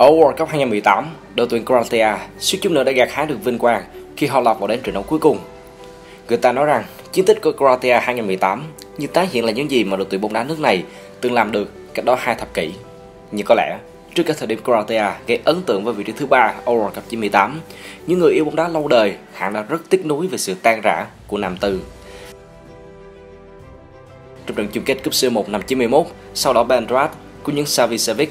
Ở World Cup 2018, đội tuyển Croatia suýt chút nữa đã gặt hái được vinh quang khi họ lọt vào đến trận đấu cuối cùng. Người ta nói rằng chiến tích của Croatia 2018 như tái hiện là những gì mà đội tuyển bóng đá nước này từng làm được cách đó hai thập kỷ. Nhưng có lẽ trước cả thời điểm Croatia gây ấn tượng với vị trí thứ ba ở World Cup 98, những người yêu bóng đá lâu đời hẳn đã rất tiếc nuối về sự tan rã của Nam Tư. Trong trận chung kết cúp C1 năm 91, sau đó Belgrade của những Savicevic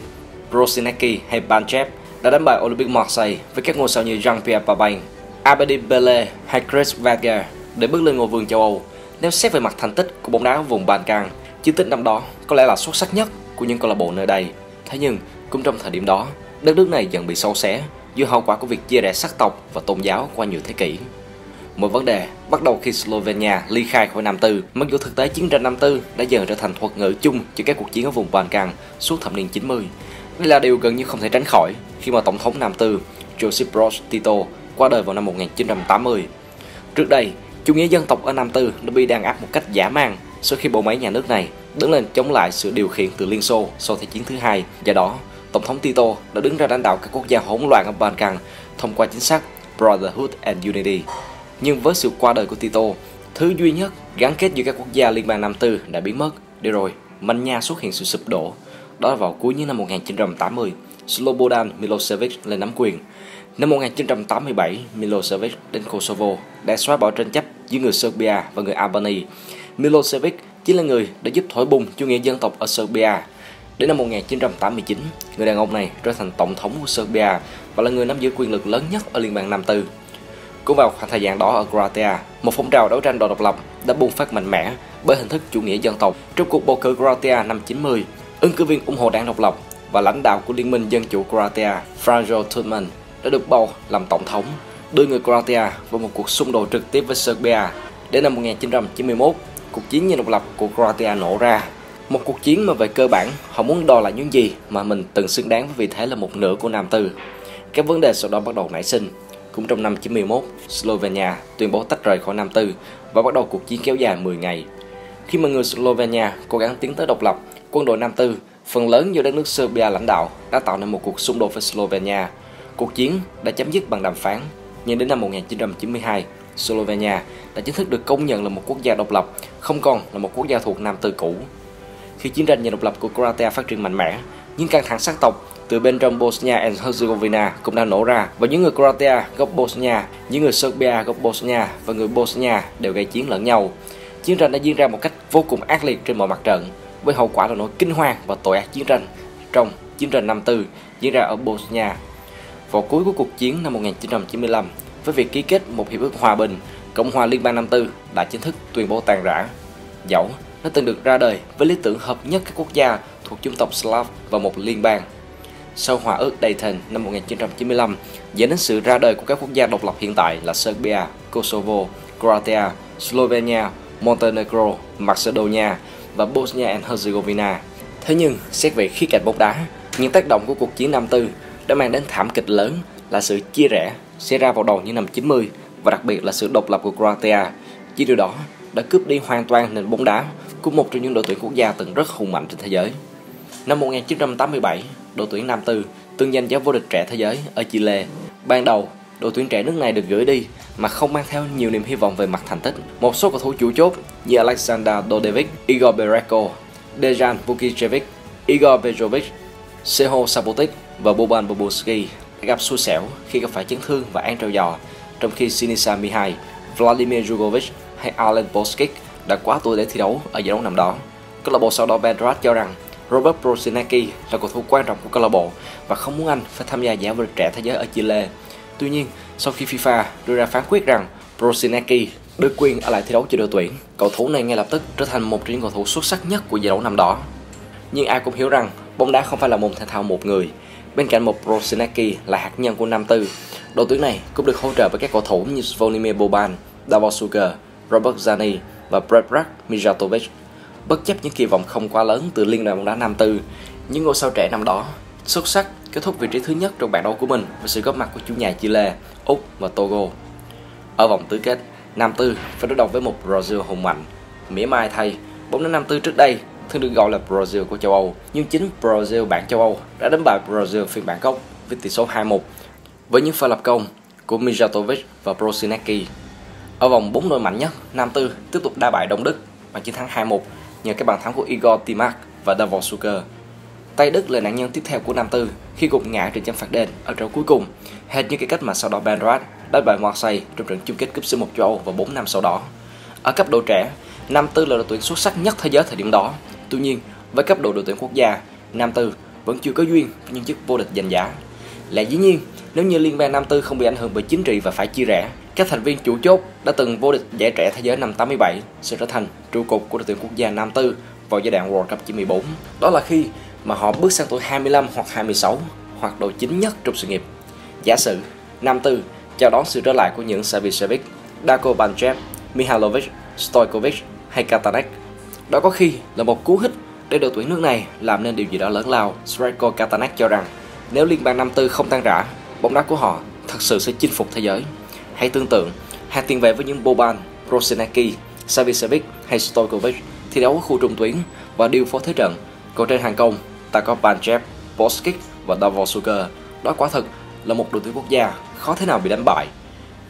Brosinecki hay Banchev đã đánh bại Olympic Marseille với các ngôi sao như Jean-Pierre Papin, Abedi Bele hay Chris Wagner để bước lên ngôi vương châu Âu. Nếu xét về mặt thành tích của bóng đá vùng Balkan, chiến tích năm đó có lẽ là xuất sắc nhất của những câu lạc bộ nơi đây. Thế nhưng, cũng trong thời điểm đó, đất nước này dần bị sâu xé do hậu quả của việc chia rẽ sắc tộc và tôn giáo qua nhiều thế kỷ. Một vấn đề bắt đầu khi Slovenia ly khai khỏi Nam Tư, mặc dù thực tế chiến tranh Nam Tư đã dần trở thành thuật ngữ chung cho các cuộc chiến ở vùng Balkan suốt thập niên 90. Đây là điều gần như không thể tránh khỏi khi mà Tổng thống Nam Tư Josip Broz Tito qua đời vào năm 1980. Trước đây, chủ nghĩa dân tộc ở Nam Tư đã bị đàn áp một cách giả mang sau khi bộ máy nhà nước này đứng lên chống lại sự điều khiển từ Liên Xô sau Thế chiến thứ hai. Do đó, Tổng thống Tito đã đứng ra lãnh đạo các quốc gia hỗn loạn ở Balkan thông qua chính sách Brotherhood and Unity. Nhưng với sự qua đời của Tito, thứ duy nhất gắn kết giữa các quốc gia Liên bang Nam Tư đã biến mất. Để rồi, manh nha xuất hiện sự sụp đổ. Đó là vào cuối những năm 1980, Slobodan Milosevic lên nắm quyền. Năm 1987, Milosevic đến Kosovo đã xóa bỏ tranh chấp giữa người Serbia và người Albania. Milosevic chính là người đã giúp thổi bùng chủ nghĩa dân tộc ở Serbia. Đến năm 1989, người đàn ông này trở thành tổng thống của Serbia và là người nắm giữ quyền lực lớn nhất ở Liên bang Nam Tư. Cũng vào khoảng thời gian đó ở Croatia, một phong trào đấu tranh đòi độc lập đã bùng phát mạnh mẽ bởi hình thức chủ nghĩa dân tộc. Trong cuộc bầu cử Croatia năm 90, ứng cử viên ủng hộ đảng độc lập và lãnh đạo của Liên minh Dân chủ Croatia Franjo Tudman đã được bầu làm tổng thống, đưa người Croatia vào một cuộc xung đột trực tiếp với Serbia. Đến năm 1991, cuộc chiến giành độc lập của Croatia nổ ra. Một cuộc chiến mà về cơ bản họ muốn đòi lại những gì mà mình từng xứng đáng với vị thế là một nửa của Nam Tư. Các vấn đề sau đó bắt đầu nảy sinh. Cũng trong năm 91, Slovenia tuyên bố tách rời khỏi Nam Tư và bắt đầu cuộc chiến kéo dài 10 ngày. Khi mà người Slovenia cố gắng tiến tới độc lập, quân đội Nam Tư, phần lớn do đất nước Serbia lãnh đạo, đã tạo nên một cuộc xung đột với Slovenia. Cuộc chiến đã chấm dứt bằng đàm phán, nhưng đến năm 1992, Slovenia đã chính thức được công nhận là một quốc gia độc lập, không còn là một quốc gia thuộc Nam Tư cũ. Khi chiến tranh giành độc lập của Croatia phát triển mạnh mẽ, những căng thẳng sắc tộc từ bên trong Bosnia and Herzegovina cũng đã nổ ra và những người Croatia gốc Bosnia, những người Serbia gốc Bosnia và người Bosnia đều gây chiến lẫn nhau. Chiến tranh đã diễn ra một cách vô cùng ác liệt trên mọi mặt trận, với hậu quả là nỗi kinh hoàng và tội ác chiến tranh trong chiến tranh năm tư diễn ra ở Bosnia. Vào cuối của cuộc chiến năm 1995, với việc ký kết một hiệp ước hòa bình, Cộng hòa Liên bang Năm Tư đã chính thức tuyên bố tan rã. Dẫu nó từng được ra đời với lý tưởng hợp nhất các quốc gia thuộc chủng tộc Slav vào một liên bang. Sau hòa ước Dayton năm 1995 dẫn đến sự ra đời của các quốc gia độc lập hiện tại là Serbia, Kosovo, Croatia, Slovenia, Montenegro, Macedonia và Bosnia and Herzegovina. Thế nhưng, xét về khía cạnh bóng đá, những tác động của cuộc chiến năm tư đã mang đến thảm kịch lớn là sự chia rẽ xảy ra vào đầu những năm 90 và đặc biệt là sự độc lập của Croatia. Chỉ điều đó đã cướp đi hoàn toàn nền bóng đá của một trong những đội tuyển quốc gia từng rất hùng mạnh trên thế giới. Năm 1987, đội tuyển Nam Tư từng giành giải vô địch trẻ thế giới ở Chile. Ban đầu, đội tuyển trẻ nước này được gửi đi mà không mang theo nhiều niềm hy vọng về mặt thành tích. Một số cầu thủ chủ chốt như Alexander Dodevic, Igor Bereko, Dejan Vukicevic, Igor Petrovic, Seho Sabotic và Boban Boboski gặp xui xẻo khi gặp phải chấn thương và án treo giò, trong khi Sinisa Mihai, Vladimir Jugovic hay Alan Boskic đã quá tuổi để thi đấu ở giải đấu năm đó. Câu lạc bộ sau đó Belgrade cho rằng Robert Prosinecki là cầu thủ quan trọng của câu lạc bộ và không muốn anh phải tham gia giải vô địch trẻ thế giới ở Chile. Tuy nhiên, sau khi FIFA đưa ra phán quyết rằng Prosinecki được quyền ở lại thi đấu cho đội tuyển, cầu thủ này ngay lập tức trở thành một trong những cầu thủ xuất sắc nhất của giải đấu năm đó. Nhưng ai cũng hiểu rằng bóng đá không phải là môn thể thao một người. Bên cạnh một Prosinecki là hạt nhân của năm tư, đội tuyển này cũng được hỗ trợ bởi các cầu thủ như Zvonimir Boban, Davor Sugar, Robert Zani và Predrag Mijatovic. Bất chấp những kỳ vọng không quá lớn từ Liên đoàn bóng đá Nam Tư, những ngôi sao trẻ năm đó xuất sắc kết thúc vị trí thứ nhất trong bảng đấu của mình với sự góp mặt của chủ nhà Chile, Úc và Togo. Ở vòng tứ kết, Nam Tư phải đối đầu với một Brazil hùng mạnh. Mỉa mai thay, bóng đá Nam Tư trước đây thường được gọi là Brazil của châu Âu, nhưng chính Brazil bản châu Âu đã đánh bại Brazil phiên bản gốc với tỷ số 2-1 với những pha lập công của Mijatovic và Prosinecki. Ở vòng 4 đội mạnh nhất, Nam Tư tiếp tục đá bại Đông Đức bằng chiến thắng 2-1 nhờ các bàn thắng của Igor Timak và Davor Suker tay Đức là nạn nhân tiếp theo của Nam Tư khi gục ngã trên chân phạt đền ở trận cuối cùng, hệt như cái cách mà sau đó Benrad đã bại Marseille trong trận chung kết cúp C1 châu Âu vào 4 năm sau đó. Ở cấp độ trẻ, Nam Tư là đội tuyển xuất sắc nhất thế giới thời điểm đó. Tuy nhiên, với cấp độ đội tuyển quốc gia, Nam Tư vẫn chưa có duyên với những chức vô địch giành giá. Lẽ dĩ nhiên, nếu như liên bang Nam Tư không bị ảnh hưởng bởi chính trị và phải chia rẽ, các thành viên chủ chốt đã từng vô địch giải trẻ thế giới năm 87 sẽ trở thành trụ cột của đội tuyển quốc gia Nam Tư vào giai đoạn World Cup 94. Đó là khi mà họ bước sang tuổi 25 hoặc 26 hoặc độ chính nhất trong sự nghiệp. Giả sử Nam Tư chào đón sự trở lại của những Savicevic, Darko Banchev, Mihalovic, Stojkovic hay Katanek. Đó có khi là một cú hích để đội tuyển nước này làm nên điều gì đó lớn lao. Sreko Katanek cho rằng nếu liên bang Nam Tư không tan rã, bóng đá của họ thật sự sẽ chinh phục thế giới. Hãy tương tượng, hai tiền vệ với những Boban, Rosinaki, Savicevic hay Stojkovic thi đấu ở khu trung tuyến và điều phối thế trận. Còn trên hàng công, ta có Banchev, Boskic và Davor Suker. Đó quả thực là một đội tuyển quốc gia khó thế nào bị đánh bại.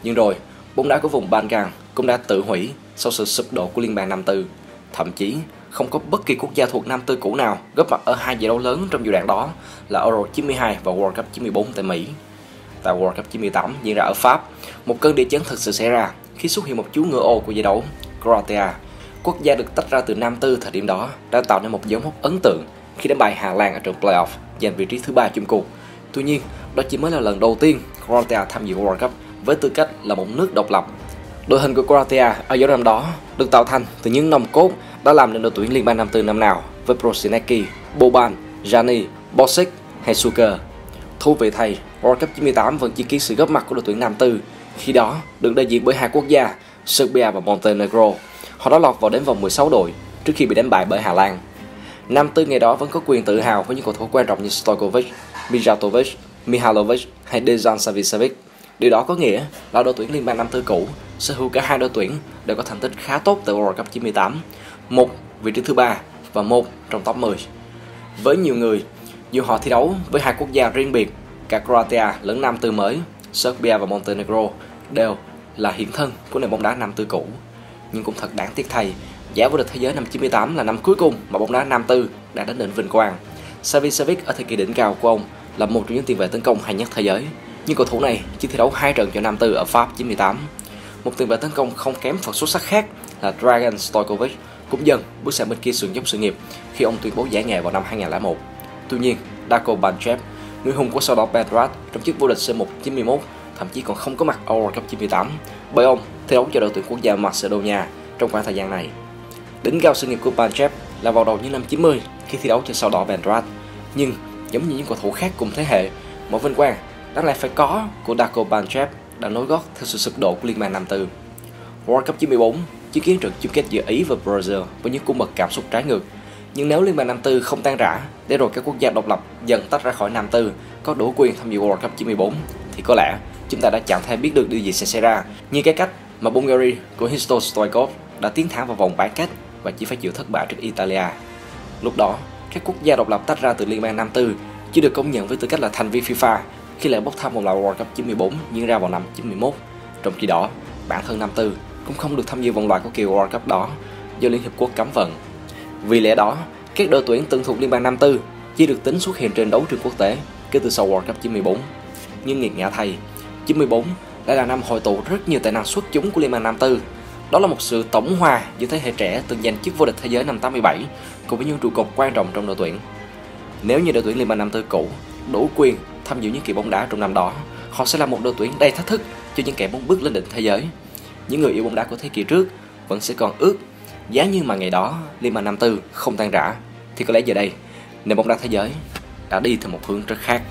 Nhưng rồi, bóng đá của vùng Balkan cũng đã tự hủy sau sự sụp đổ của Liên bang Nam Tư. Thậm chí, không có bất kỳ quốc gia thuộc Nam Tư cũ nào góp mặt ở hai giải đấu lớn trong giai đoạn đó là Euro 92 và World Cup 94 tại Mỹ. Tại World Cup 98 diễn ra ở Pháp, một cơn địa chấn thực sự xảy ra khi xuất hiện một chú ngựa ô của giải đấu, Croatia. Quốc gia được tách ra từ Nam Tư thời điểm đó đã tạo nên một dấu mốc ấn tượng khi đánh bại Hà Lan ở trận playoff giành vị trí thứ ba chung cuộc. Tuy nhiên, đó chỉ mới là lần đầu tiên Croatia tham dự World Cup với tư cách là một nước độc lập. Đội hình của Croatia ở giải năm đó được tạo thành từ những nòng cốt đã làm nên đội tuyển Liên bang Nam Tư năm nào với Prosinecki, Boban, Jani, Bosic hay Suker. Thú vị thầy, World Cup 98 vẫn chứng kiến sự góp mặt của đội tuyển Nam Tư, khi đó được đại diện bởi hai quốc gia Serbia và Montenegro. Họ đã lọt vào đến vòng 16 đội trước khi bị đánh bại bởi Hà Lan. Nam Tư ngày đó vẫn có quyền tự hào với những cầu thủ quan trọng như Stojkovic, Mijatovic, Mihalovic hay Dejan Savicevic. Điều đó có nghĩa là đội tuyển Liên bang Nam Tư cũ sở hữu cả hai đội tuyển đều có thành tích khá tốt tại World Cup 98, một vị trí thứ ba và một trong top 10. Với nhiều người, dù họ thi đấu với hai quốc gia riêng biệt, cả Croatia lẫn Nam Tư mới, Serbia và Montenegro đều là hiện thân của nền bóng đá Nam Tư cũ. Nhưng cũng thật đáng tiếc thay, giải vô địch thế giới năm 98 là năm cuối cùng mà bóng đá Nam Tư đã đến đỉnh vinh quang. Savicevic ở thời kỳ đỉnh cao của ông là một trong những tiền vệ tấn công hay nhất thế giới. Nhưng cầu thủ này chỉ thi đấu hai trận cho Nam Tư ở Pháp 98. Một tiền vệ tấn công không kém phần xuất sắc khác là Dragan Stojkovic cũng dần bước sang bên kia sườn dốc sự nghiệp khi ông tuyên bố giải nghệ vào năm 2001. Tuy nhiên, Darko Banchev, người hùng của sau đó Belgrade trong chức vô địch C1 91 thậm chí còn không có mặt ở World Cup 98 bởi ông thi đấu cho đội tuyển quốc gia Macedonia trong khoảng thời gian này. Đỉnh cao sự nghiệp của Banchev là vào đầu những năm 90 khi thi đấu cho sao đỏ Belgrade. Nhưng giống như những cầu thủ khác cùng thế hệ, một vinh quang đáng lẽ phải có của Darko Banchev đã nối gót theo sự sụp đổ của Liên bang Nam Tư. World Cup 94 chứng kiến trận chung kết giữa Ý và Brazil với những cung bậc cảm xúc trái ngược. Nhưng nếu Liên bang Nam Tư không tan rã, để rồi các quốc gia độc lập dần tách ra khỏi Nam Tư có đủ quyền tham dự World Cup 94, thì có lẽ chúng ta đã chẳng thể biết được điều gì sẽ xảy ra, như cái cách mà Bulgaria của Hristo Stoikov đã tiến thẳng vào vòng bán kết và chỉ phải chịu thất bại trước Italia. Lúc đó, các quốc gia độc lập tách ra từ Liên bang Nam Tư chỉ được công nhận với tư cách là thành viên FIFA khi lại bốc thăm vòng loại World Cup 94 diễn ra vào năm 91. Trong khi đó, bản thân Nam Tư cũng không được tham dự vòng loại của kỳ World Cup đó do Liên Hiệp Quốc cấm vận. Vì lẽ đó, các đội tuyển từng thuộc Liên bang Nam Tư chỉ được tính xuất hiện trên đấu trường quốc tế kể từ sau World Cup 94. Nhưng nghiệt ngã thay, 94 lại là năm hội tụ rất nhiều tài năng xuất chúng của Liên bang Nam Tư. Đó là một sự tổng hòa giữa thế hệ trẻ từng giành chức vô địch thế giới năm 87 cùng với những trụ cột quan trọng trong đội tuyển. Nếu như đội tuyển Liên bang Nam Tư cũ đủ quyền tham dự những kỳ bóng đá trong năm đó, họ sẽ là một đội tuyển đầy thách thức cho những kẻ muốn bước lên đỉnh thế giới. Những người yêu bóng đá của thế kỷ trước vẫn sẽ còn ước giá như mà ngày đó Liên bang Nam Tư không tan rã thì có lẽ giờ đây nền bóng đá thế giới đã đi theo một hướng rất khác.